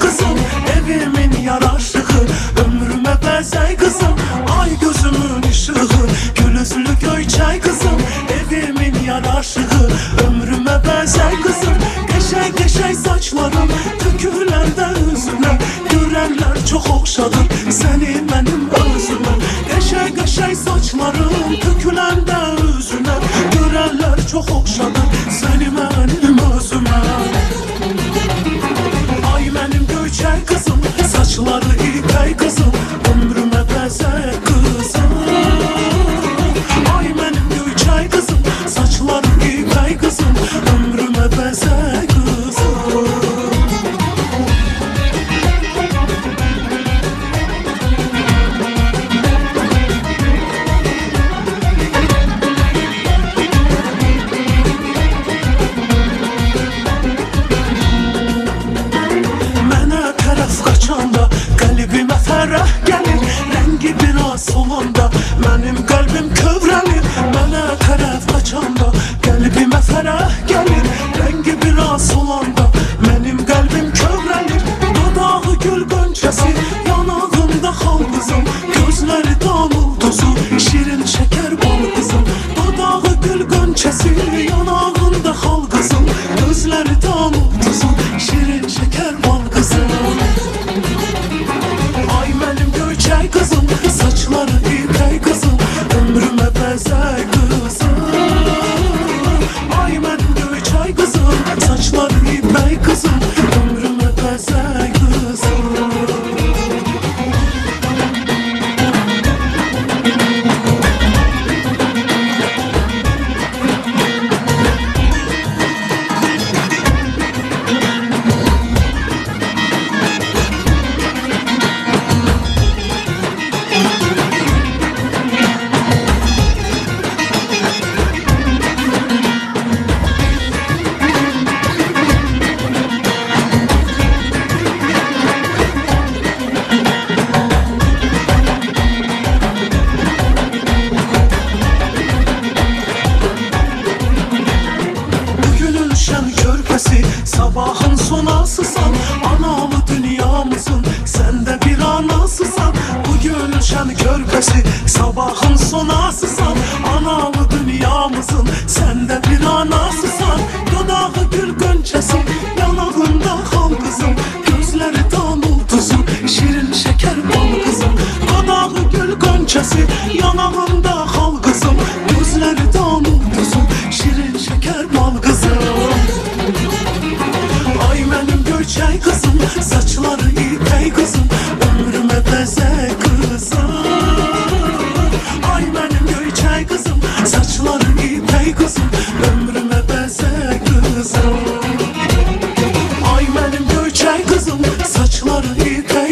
kızım Evimin yaraşığı. Ömrüme bezey kızım Ay gözümün ışığı. Gülüzlü köy çay kızım Evimin yaraşığı. Ömrüme bezey kızım Keşey keşey saçlarım Dökülende üzüme Görenler çok okşadır Seni benim özüme Keşey keşey saçlarım Dökülende üzüme Görenler çok okşadır Saçları ipek kızım Ömrüme bezek kızım. Ay benim göçer kızım Saçları ipek kızım Ömrüme bezek kızım. Mənə tərəf qaçanda Sabahın sonasısan Analı dünyamızın Sen de bir anasısan Bugünün şen körpesi. Sabahın sonasısan Analı dünyamızın Sen de bir anasısan Dodağı gül gönçesi Yanağında hal kızım Gözleri damıl tuzum Şirin şeker bal kızım. Dodağı gül gönçesi Saçları ipey kızım Ömrüme beze kızım. Ay benim göyçey kızım Saçları ipey kızım Ömrüme beze kızım. Ay benim göyçey kızım Saçları ipey